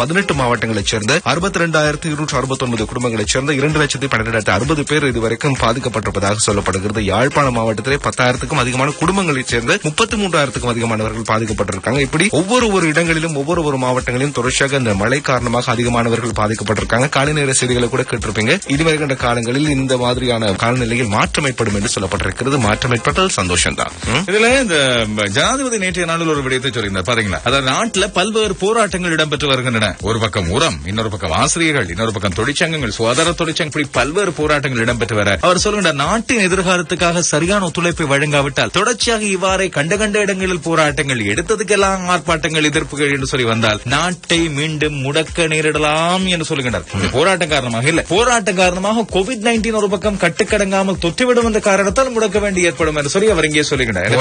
பதினெட்டு மாவட்டங்களைச் சேர்ந்த அறுபத்தி ரெண்டாயிரத்தி இருநூற்று அறுபத்தி ஒன்பது குடும்பங்களைச் சேர்ந்த இரண்டு லட்சத்தி பன்னிரெண்டாயிரத்தி அறுபது பேர் இதுவரைக்கும் பாதிக்கப்பட்டிருப்பதாக சொல்லப்படுகிறது. யாழ்ப்பாண மாவட்டத்திலே பத்தாயிரத்துக்கும் அதிகமான குடும்பங்களைச் சேர்ந்த முப்பத்தி மூன்றாயிரத்துக்கும் அதிகமானவர்கள் பாதிக்கப்பட்டிருக்காங்க. இப்படி ஒவ்வொரு ஒரு இடங்களிலும் ஒவ்வொரு ஒரு மாவட்டங்களிலும் தொடர்ச்சியாக இந்த மழை காரணமாக அதிகமானவர்கள் பாதிக்கப்பட்டிருக்காங்க. காலை நேர செய்திகளை கூட கேட்டிருப்பீங்க. இதுவரைகின்ற காலங்களில் இந்த மாதிரியான காலநிலையில் மாற்றம் ஏற்படும் என்று சொல்லப்பட்டிருக்கிறது. மாற்றம் ஏற்பட்டால் சந்தோஷம்தான். தான் இதுல இந்த ஜனாதிபதி நேற்றைய நாளில் ஒரு விடயத்தை சொல்லியிருந்தார். பாத்தீங்களா? அதாவது நாட்டுல பல்வேறு போராட்டங்கள் இடம்பெற்று வருகின்றன. ஒரு பக்கம் உரம் இன்னொரு பக்கம் ஆசிரியர்கள் இன்னொரு பக்கம் தொழிற்சங்கங்கள் சுகாதார தொழிற்சங்கம் இப்படி பல்வேறு போராட்டங்கள் இடம்பெற்று வர. அவர் சொல்கின்றார் நாட்டின் எதிர்காலத்துக்காக சரியான ஒத்துழைப்பை வழங்காவிட்டால் தொடர்ச்சியாக இவ்வாறே கண்ட கண்ட இடங்களில் போராட்டங்கள் எடுத்ததுக்கெல்லாம் ஆர்ப்பாட்டங்கள் எதிர்ப்புகள் என்று சொல்லி வந்தால் நாட்டை மீண்டும் முடக்க நேரிடலாம் என்று சொல்லுகின்றார். இந்த போராட்டம் காரணமாக இல்ல. போராட்டம் காரணமாக கோவிட் நைன்டீன் ஒரு பக்கம் கட்டுக்கடங்காமல் தொற்றிவிடும் என்ற காரணத்தால் முடக்க வேண்டி ஏற்படும் என்று சொல்லி அவர் இங்கே சொல்லுகின்றார்.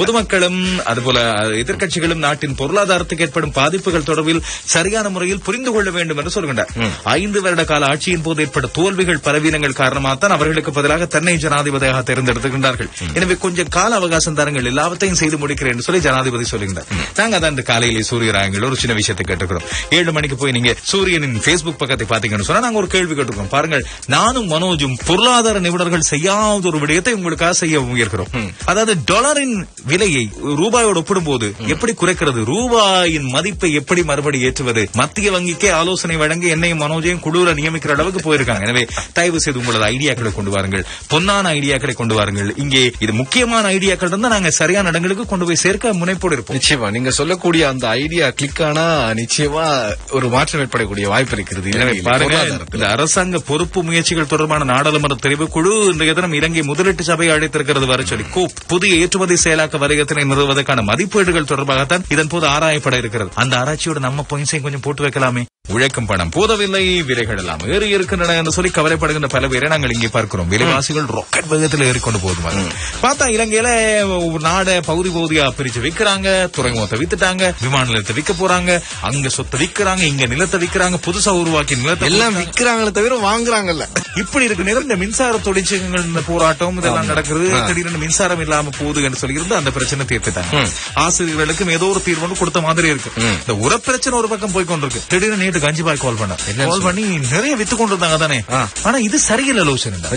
பொதுமக்களும் அதுபோல எதிர்க்கட்சிகளும் நாட்டின் பொருளாதாரத்துக்கு ஏற்படும் பாதிப்புகள் தொடர்பில் சரியான முறையில் புரிந்து கொள்ள வேண்டும் என்று சொல்கின்றார். ஐந்து வருட கால ஆட்சியின் போது ஏற்பட்ட தோல்விகள் பலவீனங்கள் காரணமாகத்தான் அவர்களுக்கு பதிலாக தன்னை ஜனாதிபதியாக தேர்ந்தெடுத்துகின்றார்கள். எனவே கொஞ்சம் கால அவகாசம் தாருங்கள் எல்லாவற்றையும் செய்து முடிக்கிறேன் என்று சொல்லி ஜனாதிபதி சொல்லுகின்றார் நாங்க அதான் இந்த காலையிலே சூரியராயங்கள் ஒரு சின்ன விஷயத்தை கேட்டுக்கிறோம். ஏழு மணிக்கு போய் நீங்க சூரியனின் Facebook பக்கத்தை பாத்தீங்கன்னு சொன்னா நாங்க ஒரு கேள்வி கேட்டுக்கிறோம். பாருங்கள் நானும் மனோஜும் பொருளாதார நிபுணர்கள் செய்யாத ஒரு விடயத்தை உங்களுக்காக செய்ய முயற்கிறோம். அதாவது டாலரின் விலையை ரூபாயோடு ஒப்பிடும்போது எப்படி குறைக்கிறது? ரூபாயின் மதிப்பை எப்படி மறுபடி ஏற்றுவது? மத்திய வங்கிக்கே ஆலோசனை வழங்கி என்னையும் மனோஜையும் குழுல நியமிக்கிற அளவுக்கு போயிருக்காங்க. எனவே தயவு செய்து உங்களது ஐடியாக்களை கொண்டு வாருங்கள். பொன்னான ஐடியாக்களை கொண்டு வாருங்கள். இங்கே இது முக்கியமான ஐடியாக்கள் இருந்தா நாங்க சரியான இடங்களுக்கு கொண்டு போய் சேர்க்க முனைப்போடு இருப்போம். நிச்சயமா. நீங்க சொல்லக்கூடிய அந்த ஐடியா கிளிக் ஆனா நிச்சயமா ஒரு மாற்றம் ஏற்படக்கூடிய வாய்ப்பு இருக்கிறது. எனவே பாருங்க. இந்த அரசாங்க பொறுப்பு முயற்சிகள் தொடர்பான நாடாளுமன்ற தெரிவு குழு இன்றைய தினம் இலங்கை முதலீட்டு சபை அழைத்திருக்கிறது வர சொல்லி கோப் புதிய ஏற்றுமதி செயலாக்க வணிகத்தினை நிறுவுவதற்கான மதிப்பீடுகள் தொடர்பாகத்தான் இதன் போது ஆராயப்பட இருக்கிறது. அந்த ஆராய்ச்சியோட நம்ம பொயின்ஸையும் கொஞ்சம் போட்டு வைக்கலாமே. உழைக்கும் பணம் போதவில்லை விலைகள் எல்லாம் ஏறி இருக்கின்றன என்று சொல்லி கவலைப்படுகின்ற பல பேரை நாங்கள் இங்கே பார்க்கிறோம். விலைவாசிகள் ராக்கெட் வேகத்தில் ஏறிக்கொண்டு போகுது பார்த்தா இலங்கையில நாடை பகுதி பகுதியா பிரிச்சு விக்கிறாங்க துறைமுகத்தை வித்துட்டாங்க விமான நிலையத்தை விற்க போறாங்க அங்க சொத்தை விக்கிறாங்க இங்க நிலத்தை விக்கிறாங்க புதுசா உருவாக்கி நிலத்தை எல்லாம் விக்கிறாங்களே தவிர வாங்குறாங்கல்ல. இப்படி இருக்கு நேரம் இந்த மின்சார தொழிற்சங்கங்கள் போராட்டம் இதெல்லாம் நடக்கிறது. திடீர்னு மின்சாரம் இல்லாம போகுது என்று சொல்லியிருந்து அந்த பிரச்சனை தீர்த்துட்டாங்க. ஆசிரியர்களுக்கும் ஏதோ ஒரு தீர்வு கொடுத்த மாதிரி இருக்கு. இந்த உர பிரச்சனை ஒரு பக்கம் போய் கொண்டிருக்கு திடீர்னு நேற்று கஞ்சிபாய் கால் பண்ண கால் பண்ணி நிறைய வித்து கொண்டு இருந்தாங்க தானே. ஆனா இது சரியில்லை லோசன் என்ன.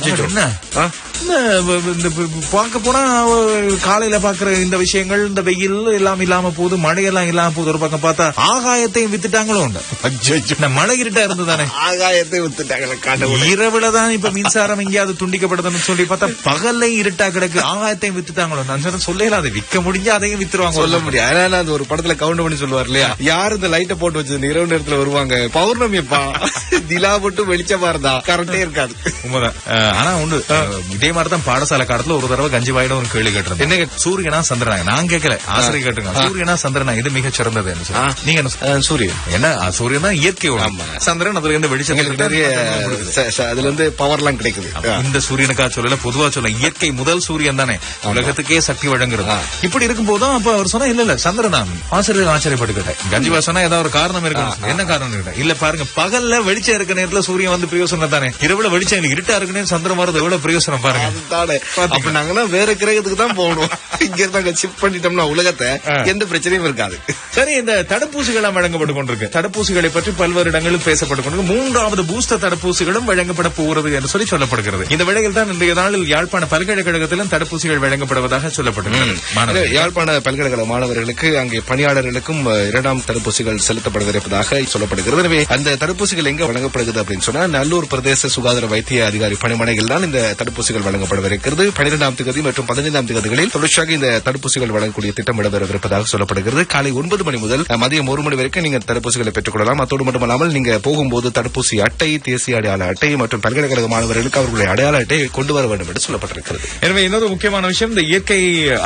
இந்த பார்க்க போனா காலையில பாக்குற இந்த விஷயங்கள் இந்த வெயில் எல்லாம் இல்லாம போகுது மழையெல்லாம் இல்லாம போகுது. ஒரு பக்கம் பார்த்தா ஆகாயத்தையும் வித்துட்டாங்களும் உண்டு. மழை இருட்டா இருந்ததானே? ஆகாயத்தை வித்துட்டாங்களே கடவுளே. இரவுல தான் இப்ப மின்சாரம் எங்கேயாவது துண்டிக்கப்படுதுன்னு சொல்லி பார்த்தா பகல்ல இருட்டா கிடக்கு. ஆகாயத்தையும் வித்துட்டாங்களோ நான் சொல்லல அதை விற்க முடிஞ்சா அதையும் வித்துருவாங்க சொல்ல முடியும் அதனால அது ஒரு படத்துல கவுண்ட் பண்ணி சொல்லுவார் இல்லையா? யார் இந்த லைட்டை போட்டு வச்சது இரவு நேரத்துல வருவாங்க. பௌர்ணமிப்பா திலா போட்டு வெளிச்சமா இருந்தா. கரண்டே இருக்காது. உண்மைதான். ஆனா இதே மாதிரிதான் பாடசாலை காலத்துல ஒரு தடவை கஞ்சி வாயிடம் ஒரு கேள்வி கேட்டிருந்தேன். என்ன சூரியனா சந்திரனா? நான் கேட்கல. ஆசிரியர் கேட்டுருங்க சூரியனா சந்திரனா? இது மிகச் சிறந்தது. நீங்க சூரியன். என்ன? சூரியன் தான் இயற்கை. சந்திரன் அதுல இருந்து வெளிச்சம் நிறைய அதுல இருந்து பவர் எல்லாம் கிடைக்குது இந்த சூரியனுக்கா சொல்லல பொதுவா சொல்ல இயற்கை முதல் சூரியன் தானே. உலகத்துக்கே சக்தி வழங்குறது. இப்படி இருக்கும்போது தான் அப்ப அவர் சொன்னா இல்ல இல்ல சந்திரனா ஆசிரியர் ஆச்சரியப்பட்டு கேட்டேன் கஞ்சிவா சொன்னா ஏதாவது ஒரு காரணம் இருக்கு என்ன காரணம் கேட்டேன் இல்ல பாருங்க பகல்ல வெளிச்சம் இருக்க நேரத்துல சூரியன் வந்து பிரயோசனம் தானே. இரவுல வெளிச்சம் இருட்டா இருக்கு நேரம் சந்திரன் வரது எவ்வளவு பிரயோசனம் பாருங்க. அதுதானே. அப்ப நாங்கன்னா வேற கிரகத்துக்கு தான் போகணும். இங்க இருந்தாங்க ஷிஃப்ட் பண்ணிட்டோம்னா உலகத்தை எந்த பிரச்சனையும் இருக்காது. சரி இந்த தடுப்பூசிகள் எல்லாம் வழங்கப்பட்டு கொண்டிருக்கு. தடுப்பூசிகளை பற்றி பல்வேறு இடங்களில் பேசப்பட்டு கொண்டிருக்கு. மூன்றாவது பூஸ்டர் தடுப்பூசிகளும் வழங்கப்பட போகிறது என்று சொல்லி சொல்லப்படுகிறது. இந்த வேளையில் தான் இன்றைய நாளில் யாழ்ப்பாண பல்கலைக்கழகத்திலும் தடுப்பூசிகள் வழங்கப்படுவதாக சொல்லப்படுகிறது மாணவர்கள். யாழ்ப்பாண பல்கலைக்கழக மாணவர்களுக்கு அங்கே பணியாளர்களுக்கும் இரண்டாம் தடுப்பூசிகள் செலுத்தப்படவிருப்பதாக சொல்லப்படுகிறது. எனவே அந்த தடுப்பூசிகள் எங்க வழங்கப்படுகிறது அப்படின்னு சொன்னா நல்லூர் பிரதேச சுகாதார வைத்திய அதிகாரி பணிமனையில் தான் இந்த தடுப்பூசிகள் வழங்கப்படவிருக்கிறது பன்னிரெண்டாம் தேதி மற்றும் பதினைந்தாம் தேதிகளில் தொடர்ச்சியாக இந்த தடுப்பூசிகள் வழங்கக்கூடிய திட்டம் இடம்பெறவிருப்பதாக சொல்லப்படுகிறது. காலை ஒன்பது மணி முதல் மதியம் ஒரு மணி வரைக்கும் நீங்க தடுப்பூசிகளை பெற்றுக் கொள்ளலாம் அத்தோடு மட்டுமல்லாமல் நீங்க போகும்போது தடுப்பூசி அட்டை தேசிய அடையாள அட்டை மற்றும் பல்கலைக்கழக மாணவர்களுக்கு அவர்களுடைய அடையாள அட்டையை கொண்டு வர வேண்டும் என்று சொல்லப்பட்டிருக்கிறது. எனவே இன்னொரு முக்கியமான விஷயம் இந்த இயற்கை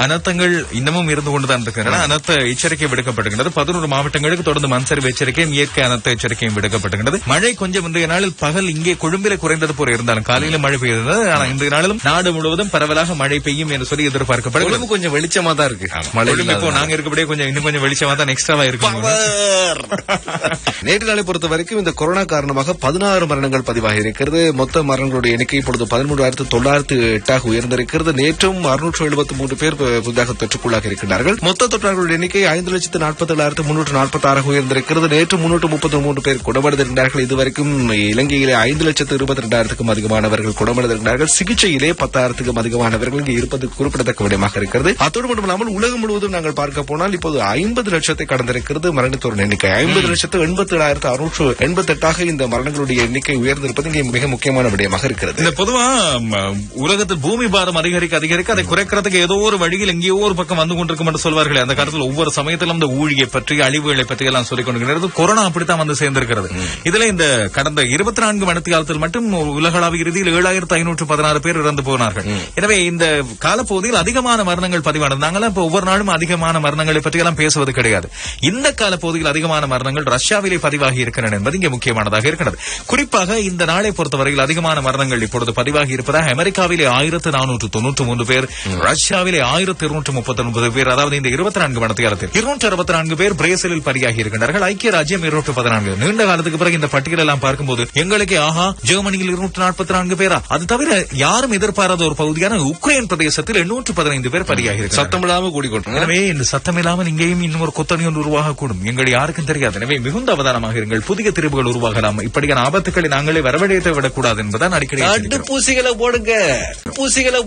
அனர்த்தங்கள் இன்னமும் இருந்து கொண்டுதான் இருக்கின்றன. அனர்த்த எச்சரிக்கை விடுக்கப்படுகின்றது. பதினோரு மாவட்டங்களுக்கு தொடர்ந்து மண் சரிவு எச்சரிக்கையும் இயற்கை அனர்த்த எச்சரிக்கையும் விடுக்கப்பட்டிருக்கிறது மழை கொஞ்சம் இன்றைய நாளில் பகல் இங்கே கொழும்பில குறைந்தது போல இருந்தாலும் காலையில மழை பெய்தது ஆனா இன்றைய நாளிலும் நாடு முழுவதும் பரவலாக மழை பெய்யும் என்று சொல்லி எதிர்பார்க்கப்படுகிறது. கொஞ்சம் வெளிச்சமா தான் இருக்கு. மழை இப்போ. நாங்க இருக்கபடியே கொஞ்சம் இன்னும் கொஞ்சம் வெளிச்சமா தான் எக்ஸ்ட்ராவா இருக்கும் நேற்று நாளை பொறுத்த வரைக்கும் இந்த கொரோனா காரணமாக பதினாறு மரணங்கள் பதிவாகி இருக்கிறது. மொத்த மரணங்களுடைய எண்ணிக்கை இப்பொழுது பதிமூன்றாயிரத்து தொள்ளாயிரத்து எட்டாக உயர்ந்திருக்கிறது. நேற்றும் அறுநூற்று எழுபத்தி மூன்று பேர் புதிதாக தொற்றுக்குள்ளாக இருக்கின்றார்கள். மொத்த தொற்றாளர்களுடைய எண்ணிக்கை ஐந்து லட்சத்து நாற்பத்தி ஏழாயிரத்து முன்னூற்று நாற்பத்தி ஆறாக உயர்ந்திருக்கிறது. நேற்று முன்னூற்று முப்பத்தி மூன்று பேர் குணமடைந்திருக்கிறார்கள் இதுவரைக்கும் இலங்கையிலே ஐந்து லட்சத்து இருபத்தி ரெண்டாயிரத்துக்கும் அதிகமானவர்கள் குணமடைந்திருக்கிறார்கள். சிகிச்சையிலே பத்தாயிரத்துக்கும் அதிகமானவர்கள் இங்கு இருப்பது குறிப்பிடத்தக்க விடயமாக இருக்கிறது. அத்தோடு மட்டுமல்லாமல் உலகம் முழுவதும் நாங்கள் பார்க்க போனால் இப்போது ஐம்பது லட்சத்தை கடந்திருக்கிறது மரணத்தோர் எண்ணிக்கை. ஐம்பது லட்சத்து எண்பத்தி ஏழாயிரத்து அறுநூற்று எண்பத்தி எட்டாக இந்த மரணங்களுடைய எண்ணிக்கை உயர்ந்திருப்பது இங்கே மிக முக்கியமான விடயமாக இருக்கிறது. இந்த பொதுவா உலகத்தில் பூமி பாரம் அதிகரிக்க அதிகரிக்க அதை குறைக்கிறதுக்கு ஏதோ ஒரு வழியில் எங்கேயோ ஒரு பக்கம் வந்து கொண்டிருக்கும் என்று சொல்வார்களே. அந்த காலத்தில் ஒவ்வொரு சமயத்திலும் இந்த ஊழியை பற்றி அழிவுகளை பற்றி எல்லாம் சொல்லிக் கொண்டிருக்கிறது கொரோனா அப்படித்தான் வந்து சேர்ந்திருக்கிறது. இதுல இந்த கடந்த இருபத்தி நான்கு மணி காலத்தில் மட்டும் உலகளாவிய இறுதியில் ஏழாயிரத்து ஐநூற்று பதினாறு பேர் இறந்து போனார்கள். எனவே இந்த காலப்பகுதியில் அதிகமான மரணங்கள் பதிவானது. நாங்களாம் இப்ப ஒவ்வொரு நாளும் அதிகமான மரணங்களை பற்றி எல்லாம் பேசுவது கிடையாது. இந்த காலப்பகுதியில் அதிகமான மரணங்கள் ரஷ்யாவிலே பதிவாகி இருக்கின்றன என்பது இங்கே முக்கியமானதாக இருக்கிறது. குறிப்பாக இந்த நாளை பொறுத்தவரையில் அதிகமான மரணங்கள் இப்பொழுது பதிவாகி இருப்பதாக அமெரிக்காவிலே ஆயிரத்து நானூற்று தொன்னூற்று மூன்று பேர் ரஷ்யாவிலே ஆயிரத்து இருநூற்று முப்பத்தி ஒன்பது பேர் அதாவது இந்த இருபத்தி நான்கு மணி காலத்தில் இருநூற்று அறுபத்தி நான்கு பேர் பிரேசிலில் பதிவாகி இருக்கின்றார்கள். ஐக்கிய ராஜ்யம் இருநூற்று பதினான்கு நீண்ட காலத்துக்கு பிறகு இந்த பட்டியல் எல்லாம் பார்க்கும்போது எங்களுக்கு ஆஹா ஜெர்மனியில் இருநூற்று நாற்பத்தி நான்கு பேரா? அது தவிர யாரும் எதிர்பாராத ஒரு பகுதியான உக்ரைன் பிரதேசத்தில் எண்ணூற்று பதினைந்து பேர் இருக்கிறார்கள் சத்தமில்லாம கூடிக்கொண்டு எனவே இந்த சத்தமில்லாமல் இங்கேயும் இன்னும் ஒரு கொத்தணி ஒன்று உருவாகக்கூடும். எங்கள் யாருக்கும் தெரியாது. எனவே மிகுந்த அவதானமாக இருங்கள். புதிய திரிவுகள் உருவாகலாம். இப்படியான ஆபத்துக்களை நாங்களே வரவழைத்து விடக்கூடாது என்பதுதான் அடிக்கடி. தடுப்பூசிகளை போடுங்க. தடுப்பூசிகளை